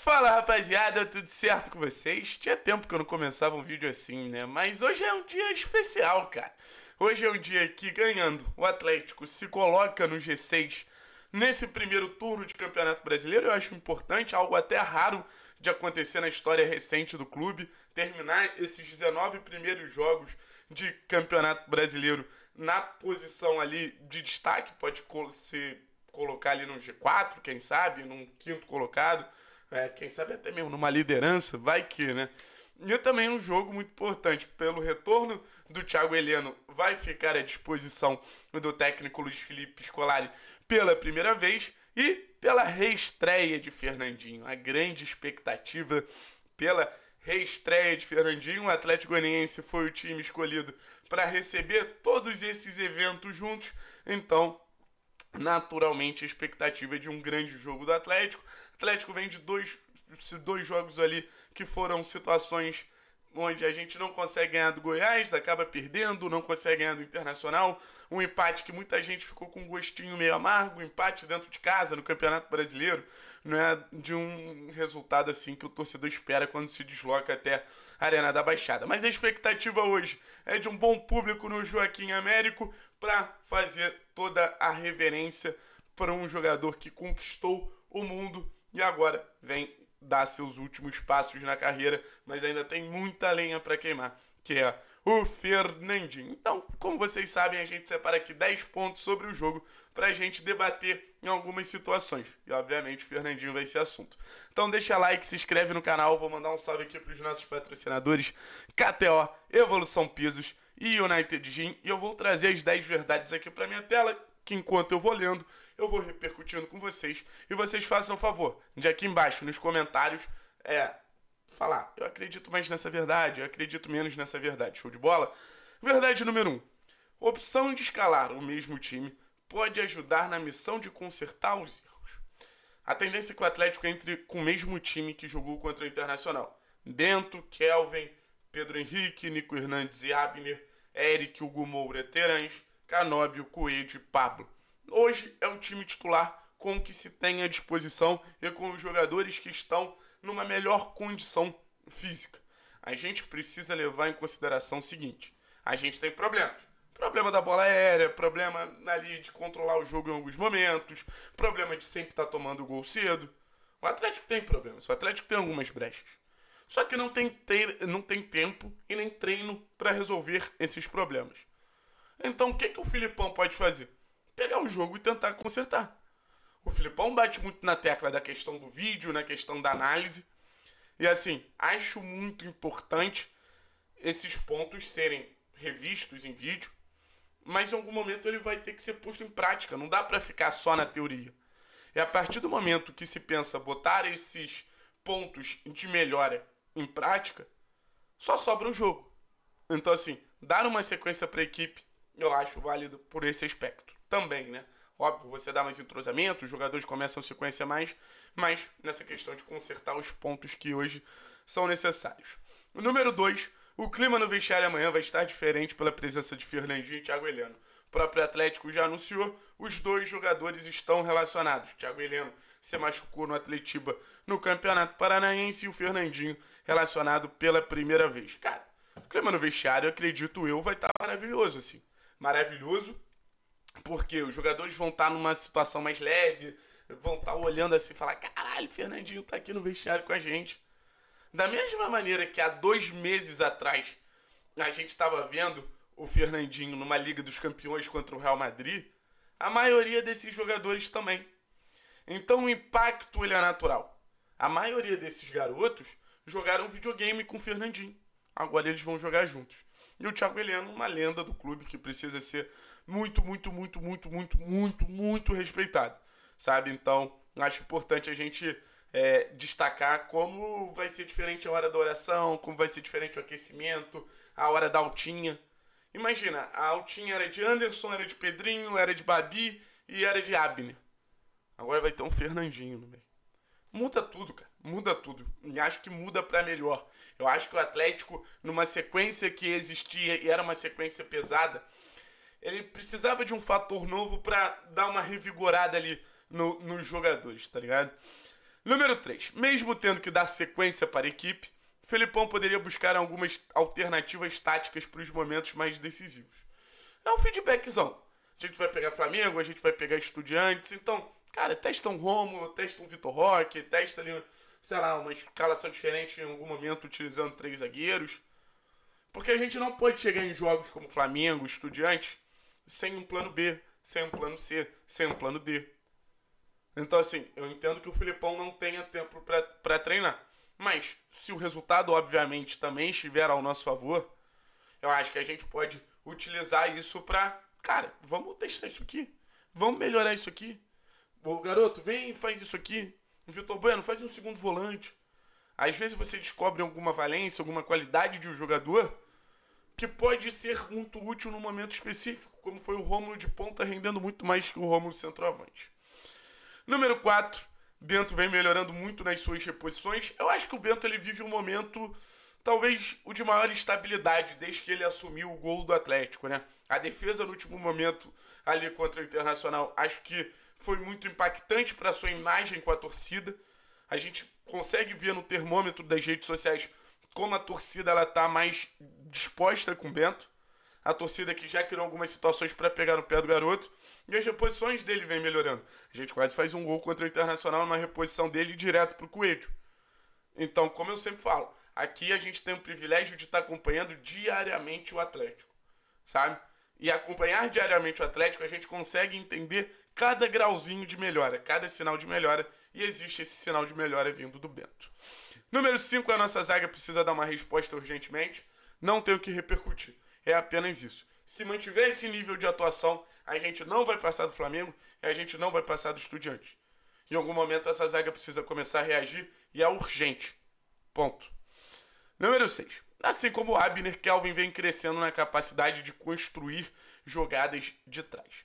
Fala rapaziada, tudo certo com vocês? Tinha tempo que eu não começava um vídeo assim, né? Mas hoje é um dia especial, cara. Hoje é um dia que, ganhando, o Atlético se coloca no G6 nesse primeiro turno de Campeonato Brasileiro. Eu acho importante, algo até raro de acontecer na história recente do clube, terminar esses 19 primeiros jogos de Campeonato Brasileiro na posição ali de destaque, pode se colocar ali no G4, quem sabe, num quinto colocado é, quem sabe até mesmo numa liderança, vai que, né? E também um jogo muito importante, pelo retorno do Thiago Heleno, vai ficar à disposição do técnico Luiz Felipe Scolari pela primeira vez e pela reestreia de Fernandinho. A grande expectativa pela reestreia de Fernandinho. O Atlético Goianiense foi o time escolhido para receber todos esses eventos juntos. Então, naturalmente, a expectativa é de um grande jogo do Atlético. Atlético vem de dois, dois jogos ali que foram situações onde a gente não consegue ganhar do Goiás, acaba perdendo, não consegue ganhar do Internacional. Um empate que muita gente ficou com um gostinho meio amargo, um empate dentro de casa no Campeonato Brasileiro. Não é de um resultado assim que o torcedor espera quando se desloca até a Arena da Baixada. Mas a expectativa hoje é de um bom público no Joaquim Américo para fazer toda a reverência para um jogador que conquistou o mundo e agora vem dar seus últimos passos na carreira, mas ainda tem muita lenha para queimar, que é o Fernandinho. Então, como vocês sabem, a gente separa aqui 10 pontos sobre o jogo para a gente debater em algumas situações. E, obviamente, o Fernandinho vai ser assunto. Então, deixa like, se inscreve no canal. Vou mandar um salve aqui para os nossos patrocinadores KTO, Evolução Pisos e United Gym. E eu vou trazer as 10 verdades aqui para minha tela, que enquanto eu vou lendo, eu vou repercutindo com vocês. E vocês façam um favor, de aqui embaixo, nos comentários, é falar, eu acredito mais nessa verdade, eu acredito menos nessa verdade. Show de bola? Verdade número 1. Um, opção de escalar o mesmo time pode ajudar na missão de consertar os erros. A tendência é que o Atlético entre com o mesmo time que jogou contra o Internacional. Bento, Kelvin, Pedro Henrique, Nico Hernandes e Abner, Eric, Hugo Moura, Terãs, Canóbio, Coelho e Pablo. Hoje é o time titular com o que se tem à disposição e com os jogadores que estão numa melhor condição física. A gente precisa levar em consideração o seguinte: a gente tem problemas. Problema da bola aérea, problema ali de controlar o jogo em alguns momentos, problema de sempre estar tá tomando gol cedo. O Atlético tem problemas, o Atlético tem algumas brechas. Só que não tem, ter, não tem tempo e nem treino para resolver esses problemas. Então o que, que o Filipão pode fazer? Pegar o jogo e tentar consertar. O Filipão bate muito na tecla da questão do vídeo, na questão da análise. E assim, acho muito importante esses pontos serem revistos em vídeo, mas em algum momento ele vai ter que ser posto em prática, não dá para ficar só na teoria. E a partir do momento que se pensa botar esses pontos de melhora em prática, só sobra o jogo. Então assim, dar uma sequência para a equipe, eu acho válido por esse aspecto também, né? Óbvio, você dá mais entrosamento, os jogadores começam a se conhecer mais, mas nessa questão de consertar os pontos que hoje são necessários. O número 2, o clima no vestiário amanhã vai estar diferente pela presença de Fernandinho e Thiago Heleno. O próprio Atlético já anunciou, os dois jogadores estão relacionados. Thiago Heleno se machucou no Atletiba no Campeonato Paranaense e o Fernandinho relacionado pela primeira vez. Cara, o clima no vestiário, acredito eu, vai estar maravilhoso, assim. Maravilhoso porque os jogadores vão estar numa situação mais leve, vão estar olhando assim e falar: caralho, Fernandinho tá aqui no vestiário com a gente. Da mesma maneira que há dois meses atrás a gente estava vendo o Fernandinho numa Liga dos Campeões contra o Real Madrid, a maioria desses jogadores também. Então o impacto ele é natural. A maioria desses garotos jogaram videogame com o Fernandinho. Agora eles vão jogar juntos. E o Thiago Heleno, uma lenda do clube que precisa ser muito, muito, muito, muito, muito, muito, muito respeitado, sabe? Então, acho importante a gente é, destacar como vai ser diferente a hora da oração, como vai ser diferente o aquecimento, a hora da altinha. Imagina, a altinha era de Anderson, era de Pedrinho, era de Babi e era de Abner. Agora vai ter um Fernandinho no meio. Muda tudo, cara. Muda tudo. E acho que muda para melhor. Eu acho que o Atlético, numa sequência que existia e era uma sequência pesada, ele precisava de um fator novo para dar uma revigorada ali no, nos jogadores, tá ligado? Número 3. Mesmo tendo que dar sequência para a equipe, Felipão poderia buscar algumas alternativas táticas para os momentos mais decisivos. É um feedbackzão. A gente vai pegar Flamengo, a gente vai pegar Estudiantes, então, cara, testa um Romulo, testa um Vitor Roque, testa ali, sei lá, uma escalação diferente em algum momento utilizando três zagueiros. Porque a gente não pode chegar em jogos como Flamengo, Estudiantes, sem um plano B, sem um plano C, sem um plano D. Então, assim, eu entendo que o Filipão não tenha tempo para treinar. Mas, se o resultado, obviamente, também estiver ao nosso favor, eu acho que a gente pode utilizar isso para, cara, vamos testar isso aqui. Vamos melhorar isso aqui. O garoto, vem e faz isso aqui. Vitor Bueno, faz um segundo volante. Às vezes você descobre alguma valência, alguma qualidade de um jogador que pode ser muito útil no momento específico, como foi o Rômulo de ponta rendendo muito mais que o Rômulo centroavante. Número 4, Bento vem melhorando muito nas suas reposições. Eu acho que o Bento ele vive um momento talvez o de maior estabilidade desde que ele assumiu o gol do Atlético, né? A defesa no último momento ali contra o Internacional, acho que foi muito impactante para sua imagem com a torcida. A gente consegue ver no termômetro das redes sociais como a torcida ela tá mais disposta com o Bento. A torcida que já criou algumas situações para pegar no pé do garoto. E as reposições dele vem melhorando. A gente quase faz um gol contra o Internacional numa reposição dele direto pro Coelho. Então, como eu sempre falo, aqui a gente tem o privilégio de estar tá acompanhando diariamente o Atlético, sabe? E acompanhar diariamente o Atlético, a gente consegue entender cada grauzinho de melhora, cada sinal de melhora, e existe esse sinal de melhora vindo do Bento. Número 5, a nossa zaga precisa dar uma resposta urgentemente. Não tem o que repercutir. É apenas isso. Se mantiver esse nível de atuação, a gente não vai passar do Flamengo e a gente não vai passar do Estudiantes. Em algum momento essa zaga precisa começar a reagir e é urgente. Ponto. Número 6. Assim como o Abner, Kelvin vem crescendo na capacidade de construir jogadas de trás.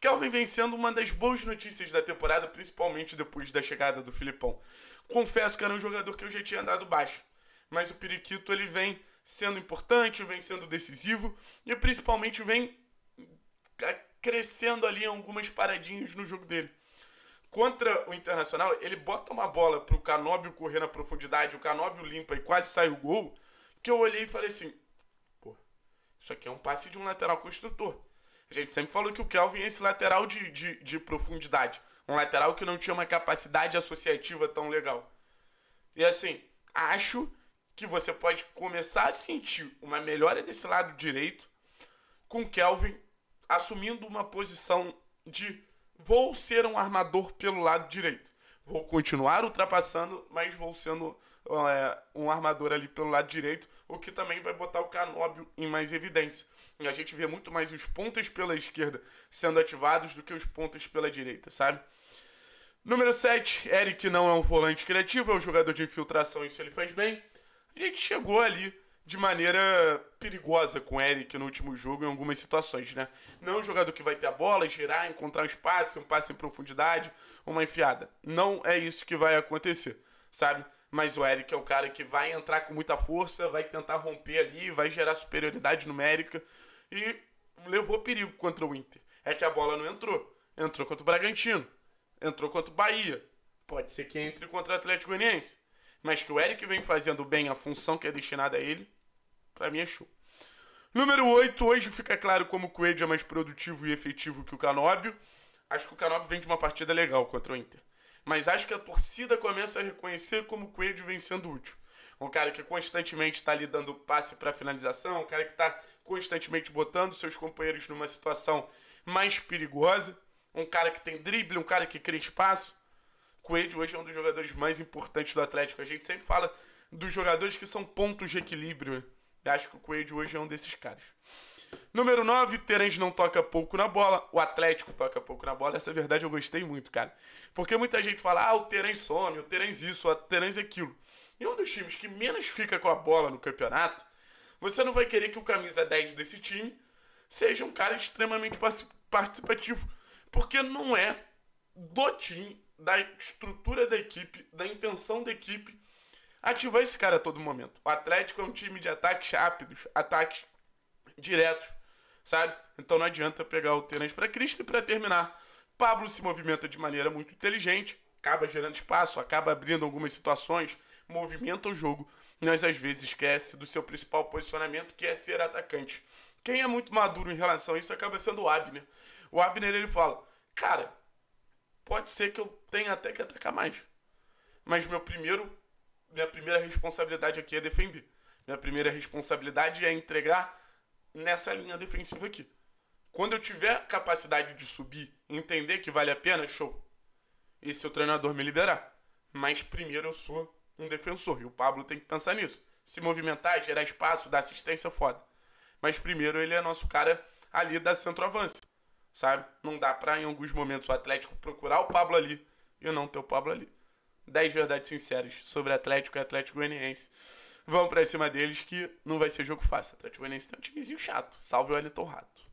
Kelvin vem sendo uma das boas notícias da temporada, principalmente depois da chegada do Filipão. Confesso que era um jogador que eu já tinha andado baixo, mas o Periquito ele vem sendo importante, vem sendo decisivo e principalmente vem crescendo ali algumas paradinhas no jogo dele. Contra o Internacional, ele bota uma bola pro Canóbio correr na profundidade, o Canóbio limpa e quase sai o gol, que eu olhei e falei assim, pô, isso aqui é um passe de um lateral construtor. A gente sempre falou que o Kelvin é esse lateral de, de, de profundidade. Um lateral que não tinha uma capacidade associativa tão legal. E assim, acho que você pode começar a sentir uma melhora desse lado direito com o Kelvin assumindo uma posição de vou ser um armador pelo lado direito. Vou continuar ultrapassando, mas vou sendo é, um armador ali pelo lado direito, o que também vai botar o Canóbio em mais evidência. E a gente vê muito mais os pontas pela esquerda sendo ativados do que os pontas pela direita, sabe? Número 7, Eric não é um volante criativo, é um jogador de infiltração, isso ele faz bem. A gente chegou ali de maneira perigosa com o Eric no último jogo em algumas situações, né? Não é um jogador que vai ter a bola, girar, encontrar um espaço, um passe em profundidade, uma enfiada. Não é isso que vai acontecer, sabe? Mas o Eric é o cara que vai entrar com muita força, vai tentar romper ali, vai gerar superioridade numérica e levou perigo contra o Inter. É que a bola não entrou. Entrou contra o Bragantino, entrou contra o Bahia. Pode ser que entre contra o Atlético Goianiense. Mas que o Eric vem fazendo bem a função que é destinada a ele, Pra mim é show. Número 8, hoje fica claro como o Coelho é mais produtivo e efetivo que o Canóbio. Acho que o Canóbio vem de uma partida legal contra o Inter. Mas acho que a torcida começa a reconhecer como o Coelho vem sendo útil. Um cara que constantemente está ali dando passe para finalização, um cara que está constantemente botando seus companheiros numa situação mais perigosa, um cara que tem drible, um cara que cria espaço. Coelho hoje é um dos jogadores mais importantes do Atlético. A gente sempre fala dos jogadores que são pontos de equilíbrio. Né? Acho que o Coelho hoje é um desses caras. Número 9, Terence não toca pouco na bola. O Atlético toca pouco na bola. Essa verdade eu gostei muito, cara. Porque muita gente fala, ah, o Terence some, o Terence isso, o Terence aquilo. E um dos times que menos fica com a bola no campeonato, você não vai querer que o camisa 10 desse time seja um cara extremamente participativo. Porque não é do time, da estrutura da equipe, da intenção da equipe ativar esse cara a todo momento. O Atlético é um time de ataques rápidos, ataques diretos, sabe? Então não adianta pegar o Terence para Cristo e para terminar. Pablo se movimenta de maneira muito inteligente, acaba gerando espaço, acaba abrindo algumas situações, movimenta o jogo, mas às vezes esquece do seu principal posicionamento, que é ser atacante. Quem é muito maduro em relação a isso acaba sendo o Abner. O Abner ele fala: Cara, pode ser que eu tenha até que atacar mais. Mas meu primeiro, minha primeira responsabilidade aqui é defender. Minha primeira responsabilidade é entregar nessa linha defensiva aqui. Quando eu tiver capacidade de subir, entender que vale a pena, show. E se o treinador me liberar. Mas primeiro eu sou um defensor. E o Pablo tem que pensar nisso. Se movimentar, gerar espaço, dar assistência, foda. Mas primeiro ele é nosso cara ali da centroavância. Sabe? Não dá pra, em alguns momentos, o Atlético procurar o Pablo ali e não ter o Pablo ali. Dez verdades sinceras sobre Atlético e Atlético Goianiense. Vamos pra cima deles que não vai ser jogo fácil. Atlético Goianiense tem um timezinho chato. Salve o Wellington Rato.